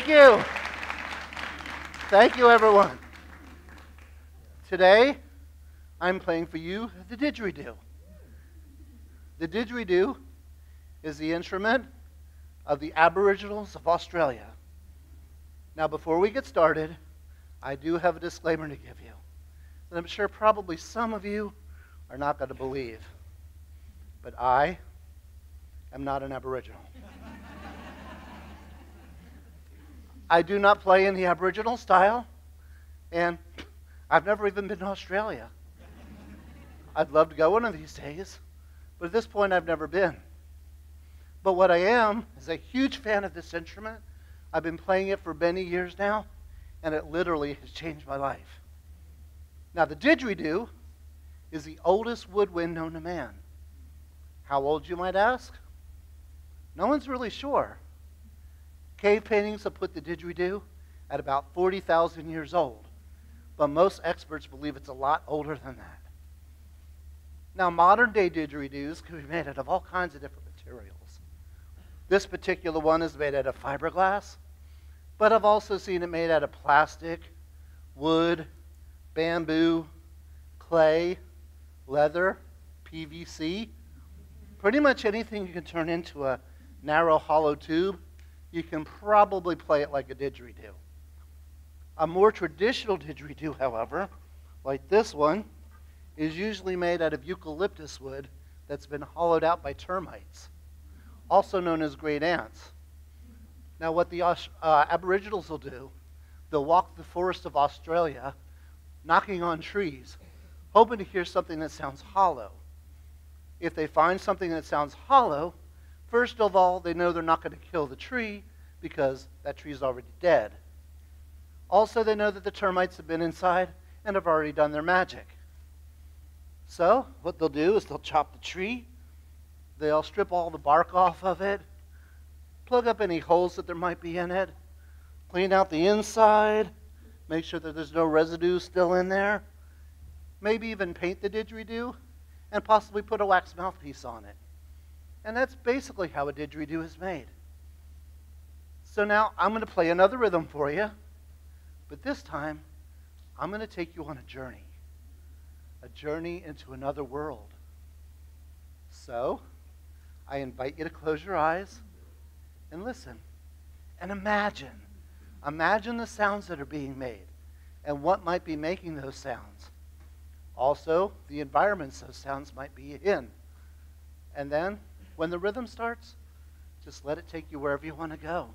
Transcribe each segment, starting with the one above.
Thank you. Thank you, everyone. Today, I'm playing for you the didgeridoo. The didgeridoo is the instrument of the Aboriginals of Australia. Now, before we get started, I do have a disclaimer to give you that I'm sure probably some of you are not going to believe. But I am not an Aboriginal. I do not play in the Aboriginal style, and I've never even been to Australia. I'd love to go one of these days, but at this point, I've never been. But what I am is a huge fan of this instrument. I've been playing it for many years now, and it literally has changed my life. Now, the didgeridoo is the oldest woodwind known to man. How old, you might ask? No one's really sure. Cave paintings have put the didgeridoo at about 40,000 years old, but most experts believe it's a lot older than that. Now, modern day didgeridoos can be made out of all kinds of different materials. This particular one is made out of fiberglass, but I've also seen it made out of plastic, wood, bamboo, clay, leather, PVC, pretty much anything you can turn into a narrow hollow tube you can probably play it like a didgeridoo. A more traditional didgeridoo, however, like this one, is usually made out of eucalyptus wood that's been hollowed out by termites, also known as great ants. Now, what the uh, Aboriginals will do, they'll walk the forest of Australia, knocking on trees, hoping to hear something that sounds hollow. If they find something that sounds hollow, First of all, they know they're not going to kill the tree because that tree is already dead. Also, they know that the termites have been inside and have already done their magic. So, what they'll do is they'll chop the tree, they'll strip all the bark off of it, plug up any holes that there might be in it, clean out the inside, make sure that there's no residue still in there, maybe even paint the didgeridoo, and possibly put a wax mouthpiece on it. And that's basically how a didgeridoo is made. So now I'm going to play another rhythm for you, but this time I'm going to take you on a journey, a journey into another world. So I invite you to close your eyes and listen and imagine. Imagine the sounds that are being made and what might be making those sounds. Also, the environments those sounds might be in. And then when the rhythm starts, just let it take you wherever you want to go.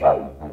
Bye.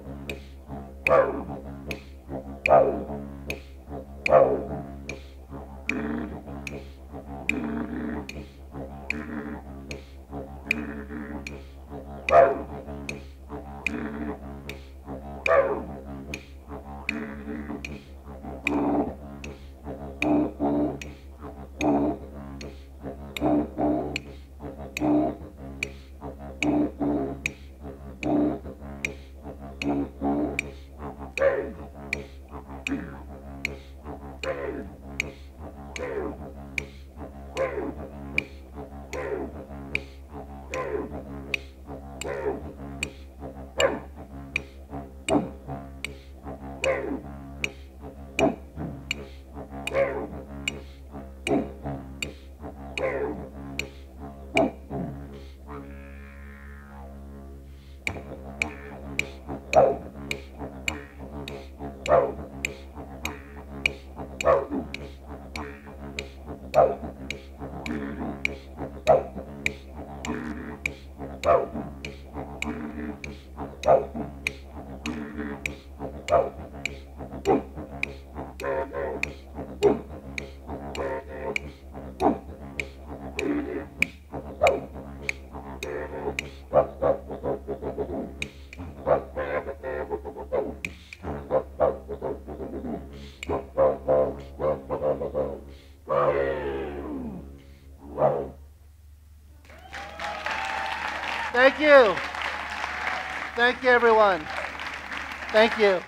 Thank you. Thank you, everyone. Thank you.